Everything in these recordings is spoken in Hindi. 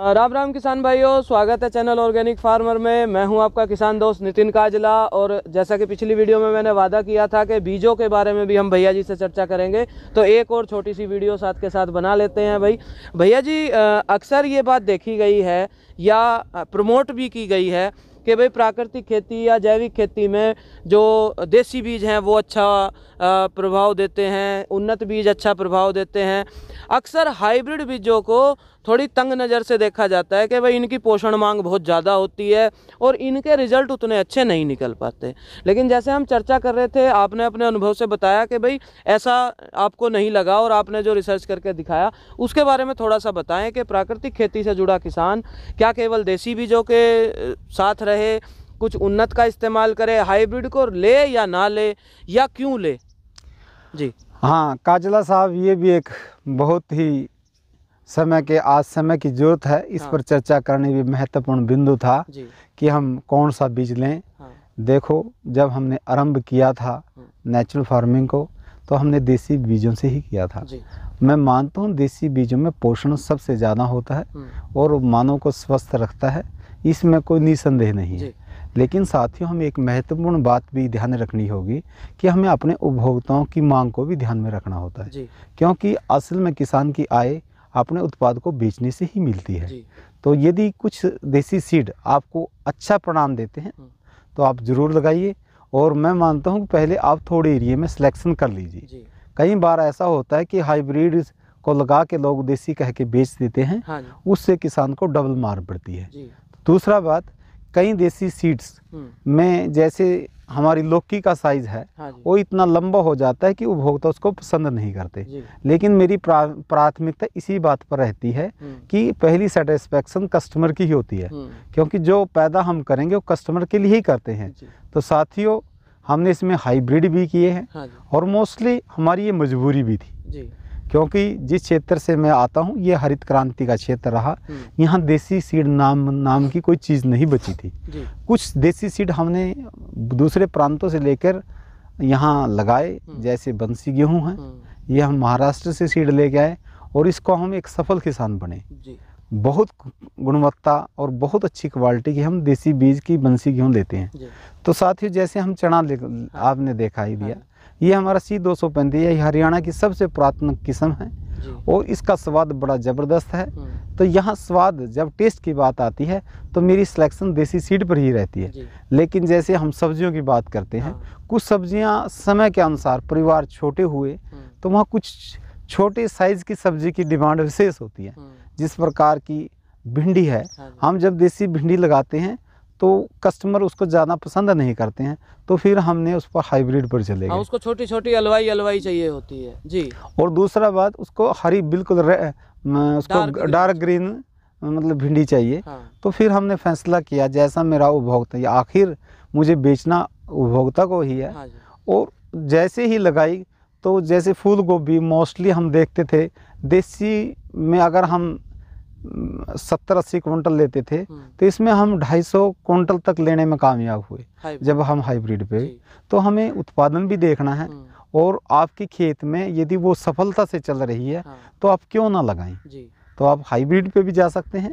राम राम किसान भाइयों, स्वागत है चैनल ऑर्गेनिक फार्मर में। मैं हूँ आपका किसान दोस्त नितिन काजला और जैसा कि पिछली वीडियो में मैंने वादा किया था कि बीजों के बारे में भी हम भैया जी से चर्चा करेंगे तो एक और छोटी सी वीडियो साथ के साथ बना लेते हैं भाई। भैया जी अक्सर ये बात देखी गई है या प्रमोट भी की गई है कि भाई प्राकृतिक खेती या जैविक खेती में जो देसी बीज हैं, वो अच्छा प्रभाव देते हैं, उन्नत बीज अच्छा प्रभाव देते हैं। अक्सर हाइब्रिड बीजों को थोड़ी तंग नज़र से देखा जाता है कि भाई इनकी पोषण मांग बहुत ज़्यादा होती है और इनके रिज़ल्ट उतने अच्छे नहीं निकल पाते। लेकिन जैसे हम चर्चा कर रहे थे, आपने अपने अनुभव से बताया कि भाई ऐसा आपको नहीं लगा और आपने जो रिसर्च करके दिखाया, उसके बारे में थोड़ा सा बताएँ कि प्राकृतिक खेती से जुड़ा किसान क्या केवल देसी बीजों के साथ रहे, कुछ उन्नत का इस्तेमाल करे हाइब्रिड को ले या ना ले, या क्यों ले? जी। हाँ काजला साहब, ये भी एक बहुत ही समय के आज समय की ज़रूरत है इस हाँ। पर चर्चा करने भी महत्वपूर्ण बिंदु था कि हम कौन सा बीज लें हाँ। देखो जब हमने आरंभ किया था हाँ। नेचुरल फ़ार्मिंग को तो हमने देसी बीजों से ही किया था मैं मानता हूँ देसी बीजों में पोषण सबसे ज़्यादा होता है हम्म। और मानव को स्वस्थ रखता है इसमें कोई निसंदेह नहीं है लेकिन साथियों हमें एक महत्वपूर्ण बात भी ध्यान रखनी होगी कि हमें अपने उपभोक्ताओं की मांग को भी ध्यान में रखना होता है क्योंकि असल में किसान की आय अपने उत्पाद को बेचने से ही मिलती है। तो यदि कुछ देसी सीड आपको अच्छा परिणाम देते हैं हम्म। तो आप ज़रूर लगाइए और मैं मानता हूँ पहले आप थोड़े एरिए में सिलेक्शन कर लीजिए। कई बार ऐसा होता है कि हाइब्रिड को लगा के लोग देसी कह के बेच देते हैं हाँ उससे किसान को डबल मार पड़ती है। दूसरा बात कई देसी सीड्स हम्म। में जैसे हमारी लौकी का साइज़ है हाँ वो इतना लंबा हो जाता है कि उपभोक्ता उसको पसंद नहीं करते। लेकिन मेरी प्राथमिकता इसी बात पर रहती है हम्म। कि पहली सेटिस्फेक्शन कस्टमर की ही होती है। हम्म। क्योंकि जो पैदा हम करेंगे वो कस्टमर के लिए ही करते हैं। तो साथियों हमने इसमें हाइब्रिड भी किए हैं हाँ और मोस्टली हमारी ये मजबूरी भी थी। क्योंकि जिस क्षेत्र से मैं आता हूँ ये हरित क्रांति का क्षेत्र रहा हम्म। यहाँ देसी सीड नाम नाम की कोई चीज़ नहीं बची थी कुछ देसी सीड हमने दूसरे प्रांतों से लेकर यहाँ लगाए हम्म। जैसे बंसी गेहूँ हैं हम्म। ये हम महाराष्ट्र से सीड लेके आए और इसको हम एक सफल किसान बने बहुत गुणवत्ता और बहुत अच्छी क्वालिटी की हम देसी बीज की बंसी गेहूँ लेते हैं तो साथ ही जैसे हम चना हाँ। आपने देखा ही दिया हाँ। ये हमारा सी दो सौ पैंतीस ये हरियाणा की सबसे पुरातन किस्म है और इसका स्वाद बड़ा ज़बरदस्त है हम्म। तो यहाँ स्वाद जब टेस्ट की बात आती है तो मेरी सिलेक्शन देसी सीड पर ही रहती है लेकिन जैसे हम सब्जियों की बात करते हैं हाँ। कुछ सब्ज़ियाँ समय के अनुसार परिवार छोटे हुए हम्म। तो वहाँ कुछ छोटे साइज़ की सब्ज़ी की डिमांड विशेष होती है हम्म। जिस प्रकार की भिंडी है हाँ हम जब देसी भिंडी लगाते हैं तो कस्टमर उसको ज़्यादा पसंद नहीं करते हैं तो फिर हमने उस पर हाइब्रिड पर चले हाँ, गए। उसको छोटी छोटी अलवाई अलवाई चाहिए होती है। जी। और दूसरा बात उसको हरी बिल्कुल उसको डार्क ग्रीन मतलब भिंडी चाहिए। हाँ। तो फिर हमने फैसला किया जैसा मेरा उपभोक्ता आखिर मुझे बेचना उपभोक्ता को ही है। हाँ और जैसे ही लगाई तो जैसे फूल गोभी मोस्टली हम देखते थे देसी में अगर हम सत्तर अस्सी क्विंटल लेते थे हम्म। तो इसमें हम ढाई सौ क्विंटल तक लेने में कामयाब हुए जब हम हाइब्रिड पे तो हमें उत्पादन भी देखना है हम्म। और आपके खेत में यदि वो सफलता से चल रही है हाँ। तो आप क्यों ना लगाएँ तो आप हाइब्रिड पे भी जा सकते हैं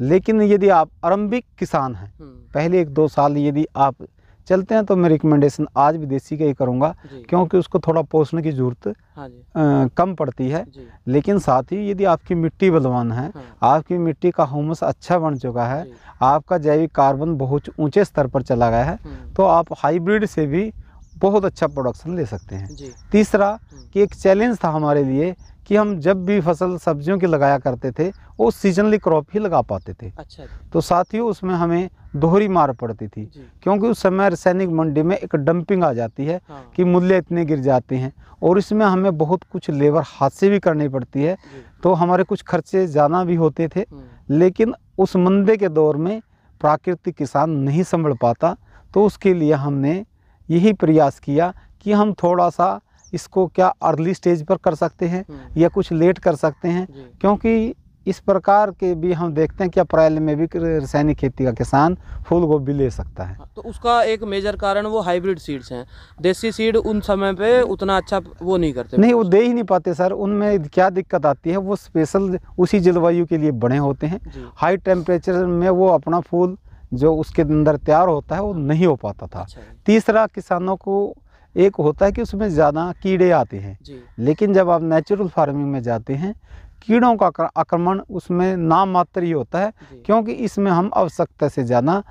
लेकिन यदि आप आरंभिक किसान हैं हम्म। पहले एक दो साल यदि आप चलते हैं तो मैं रिकमेंडेशन आज भी देसी का ही करूँगा क्योंकि उसको थोड़ा पोषण की ज़रूरत हाँ कम पड़ती है। लेकिन साथ ही यदि आपकी मिट्टी बलवान है हाँ। आपकी मिट्टी का ह्यूमस अच्छा बन चुका है आपका जैविक कार्बन बहुत ऊँचे स्तर पर चला गया है हम्म। तो आप हाइब्रिड से भी बहुत अच्छा प्रोडक्शन ले सकते हैं। तीसरा हम्म। कि एक चैलेंज था हमारे लिए कि हम जब भी फ़सल सब्जियों की लगाया करते थे वो सीजनली क्रॉप ही लगा पाते थे। अच्छा। तो साथ ही उसमें हमें दोहरी मार पड़ती थी। क्योंकि उस समय रासायनिक मंडी में एक डंपिंग आ जाती है हाँ। कि मूल्य इतने गिर जाते हैं और इसमें हमें बहुत कुछ लेबर हाथ से भी करनी पड़ती है। तो हमारे कुछ खर्चे ज़्यादा भी होते थे हम्म। लेकिन उस मंदे के दौर में प्राकृतिक किसान नहीं संभल पाता। तो उसके लिए हमने यही प्रयास किया कि हम थोड़ा सा इसको क्या अर्ली स्टेज पर कर सकते हैं हम्म। या कुछ लेट कर सकते हैं क्योंकि इस प्रकार के भी हम देखते हैं कि अप्रैल में भी रासायनिक खेती का किसान फूल गोभी ले सकता है। हाँ, तो उसका एक मेजर कारण वो हाइब्रिड सीड्स हैं। देसी सीड उन समय पे उतना अच्छा वो नहीं करते नहीं वो दे ही नहीं पाते सर। उनमें क्या दिक्कत आती है वो स्पेशल उसी जलवायु के लिए बने होते हैं। हाई टेम्परेचर में वो अपना फूल जो उसके अंदर तैयार होता है वो नहीं हो पाता था। अच्छा तीसरा किसानों को एक होता है कि उसमें ज़्यादा कीड़े आते हैं। लेकिन जब आप नेचुरल फ़ार्मिंग में जाते हैं कीड़ों का आक्रमण उसमें नाम मात्र ही होता है क्योंकि इसमें हम आवश्यकता से ज़्यादा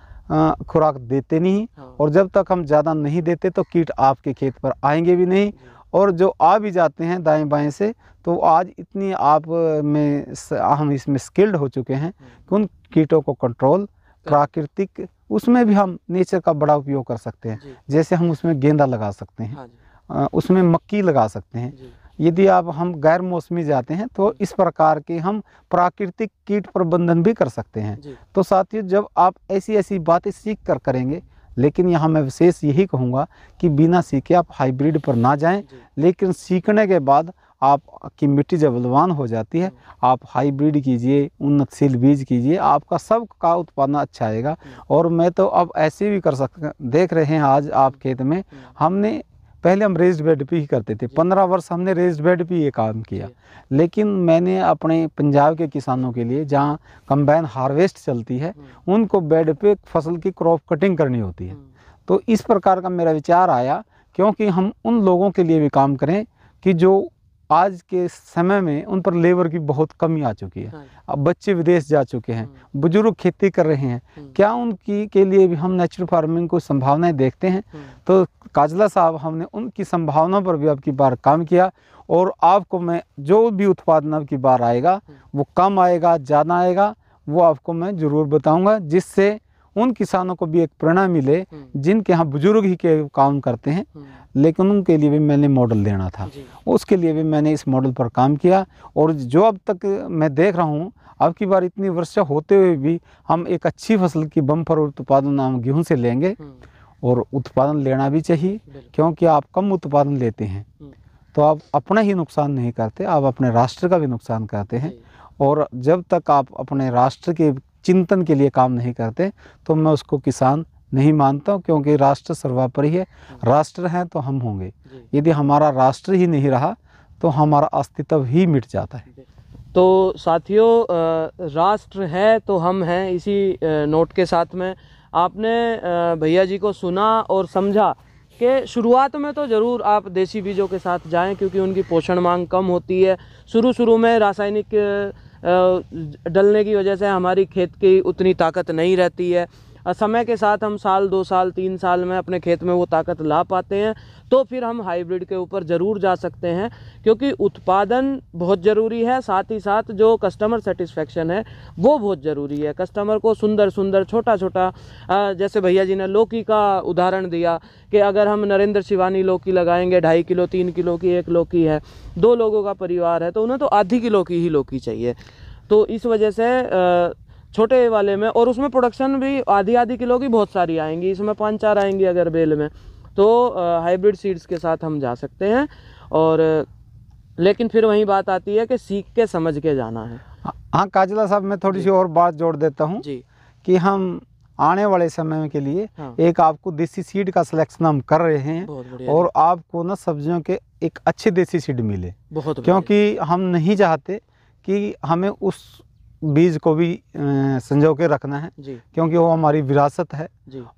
खुराक देते नहीं हाँ। और जब तक हम ज़्यादा नहीं देते तो कीट आपके खेत पर आएँगे भी नहीं और जो आ भी जाते हैं दाएँ बाएँ से तो आज इतनी आप में हम इसमें स्किल्ड हो चुके हैं हाँ। कि उन कीटों को कंट्रोल प्राकृतिक उसमें भी हम नेचर का बड़ा उपयोग कर सकते हैं। जैसे हम उसमें गेंदा लगा सकते हैं। हाँ उसमें मक्की लगा सकते हैं। यदि आप हम गैर मौसमी जाते हैं तो इस प्रकार के हम प्राकृतिक कीट प्रबंधन भी कर सकते हैं। तो साथियों जब आप ऐसी ऐसी बातें सीख कर करेंगे लेकिन यहाँ मैं विशेष यही कहूँगा कि बिना सीखे आप हाइब्रिड पर ना जाएँ। लेकिन सीखने के बाद आपकी मिट्टी जब बलवान हो जाती है आप हाईब्रिड कीजिए उन्नतशील बीज कीजिए आपका सब का उत्पादन अच्छा आएगा। और मैं तो अब ऐसे भी कर सकते देख रहे हैं आज आप खेत में हमने पहले हम रेस्ड बेड पे ही करते थे पंद्रह वर्ष हमने रेस्ड बेड पे ये काम किया। लेकिन मैंने अपने पंजाब के किसानों के लिए जहाँ कंबाइन हार्वेस्ट चलती है हम्म। उनको बेड पे फ़सल की क्रॉप कटिंग करनी होती है। हम्म। तो इस प्रकार का मेरा विचार आया क्योंकि हम उन लोगों के लिए भी काम करें कि जो आज के समय में उन पर लेबर की बहुत कमी आ चुकी है हाँ। अब बच्चे विदेश जा चुके हैं हम्म। बुज़ुर्ग खेती कर रहे हैं हम्म। क्या उनकी के लिए भी हम नेचुरल फ़ार्मिंग को संभावनाएँ देखते हैं। तो काजला साहब हमने उनकी संभावनाओं पर भी आपकी बार काम किया और आपको मैं जो भी उत्पादन आपकी बार आएगा वो कम आएगा ज़्यादा आएगा वो आपको मैं ज़रूर बताऊँगा जिससे उन किसानों को भी एक प्रेरणा मिले हम्म। जिनके यहाँ बुज़ुर्ग ही के काम करते हैं। हम्म। लेकिन उनके लिए भी मैंने मॉडल देना था। उसके लिए भी मैंने इस मॉडल पर काम किया और जो अब तक मैं देख रहा हूँ अब की बार इतनी वर्षा होते हुए भी हम एक अच्छी फ़सल की बम्फर उत्पादन हम गेहूँ से लेंगे हम्म। और उत्पादन लेना भी चाहिए क्योंकि आप कम उत्पादन लेते हैं। तो आप अपना ही नुकसान नहीं करते आप अपने राष्ट्र का भी नुकसान करते हैं। और जब तक आप अपने राष्ट्र के चिंतन के लिए काम नहीं करते तो मैं उसको किसान नहीं मानता हूँ क्योंकि राष्ट्र सर्वापरि है। राष्ट्र हैं तो हम होंगे। यदि हमारा राष्ट्र ही नहीं रहा तो हमारा अस्तित्व ही मिट जाता है। तो साथियों राष्ट्र है तो हम हैं इसी नोट के साथ में। आपने भैया जी को सुना और समझा कि शुरुआत में तो ज़रूर आप देसी बीजों के साथ जाएँ क्योंकि उनकी पोषण मांग कम होती है। शुरू शुरू में रासायनिक डलने की वजह से हमारी खेत की उतनी ताकत नहीं रहती है। समय के साथ हम साल, दो साल, तीन साल में अपने खेत में वो ताकत ला पाते हैं तो फिर हम हाइब्रिड के ऊपर ज़रूर जा सकते हैं, क्योंकि उत्पादन बहुत ज़रूरी है, साथ ही साथ जो कस्टमर सेटिस्फेक्शन है, वो बहुत ज़रूरी है। कस्टमर को सुंदर सुंदर छोटा छोटा जैसे भैया जी ने लौकी का उदाहरण दिया कि अगर हम नरेंद्र शिवानी लौकी लगाएँगे, ढाई किलो, तीन किलो की एक लौकी है, दो लोगों का परिवार है तो उन्हें तो आधी किलो की ही लौकी चाहिए। तो इस वजह से छोटे वाले में और उसमें प्रोडक्शन भी आधी आधी किलो की बहुत सारी आएँगी। इसमें पाँच चार आएँगी अगर बेल में। तो हाइब्रिड सीड्स के साथ हम जा सकते हैं और लेकिन फिर वही बात आती है कि सीख के समझ के जाना है। हाँ काजला साहब मैं थोड़ी सी और बात जोड़ देता हूँ जी। कि हम आने वाले समय के लिए हाँ। एक आपको देसी सीड का सिलेक्शन हम कर रहे हैं और आपको ना सब्जियों के एक अच्छे देसी सीड मिले। बहुत क्योंकि हम नहीं चाहते कि हमें उस बीज को भी संजो के रखना है। क्योंकि वो हमारी विरासत है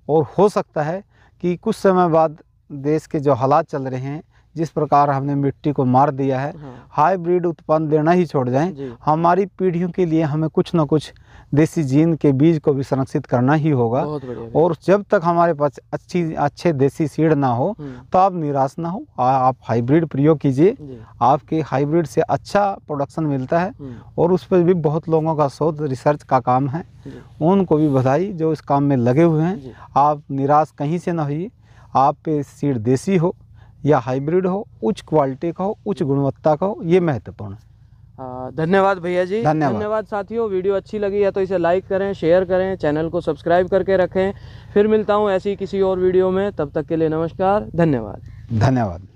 और हो सकता है कि कुछ समय बाद देश के जो हालात चल रहे हैं जिस प्रकार हमने मिट्टी को मार दिया है हाईब्रिड हाइब्रिड उत्पन्न देना ही छोड़ जाएँ। हमारी पीढ़ियों के लिए हमें कुछ ना कुछ देसी जीन के बीज को भी संरक्षित करना ही होगा। और जब तक हमारे पास अच्छी अच्छे देसी सीड ना हो हम्म। तो आप निराश ना हो। आ, आप हाइब्रिड प्रयोग कीजिए। आपके हाइब्रिड से अच्छा प्रोडक्शन मिलता है हम्म। और उस पर भी बहुत लोगों का शोध रिसर्च का काम है। उनको भी बधाई जो इस काम में लगे हुए हैं। आप निराश कहीं से ना होइए। आप पे सीड देसी हो या हाइब्रिड हो उच्च क्वालिटी का हो उच्च गुणवत्ता का हो ये महत्वपूर्ण है। धन्यवाद भैया जी। धन्यवाद। धन्यवाद साथियों वीडियो अच्छी लगी है तो इसे लाइक करें शेयर करें चैनल को सब्सक्राइब करके रखें। फिर मिलता हूँ ऐसी किसी और वीडियो में तब तक के लिए नमस्कार धन्यवाद। धन्यवाद।